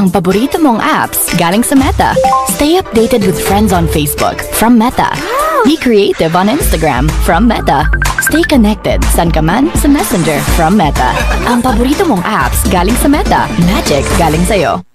Ang paborito mong apps galing sa Meta. Stay updated with friends on Facebook from Meta. Be creative on Instagram from Meta. Stay connected san ka man sa Messenger from Meta. Ang paborito mong apps galing sa Meta. Magic galing sa'yo.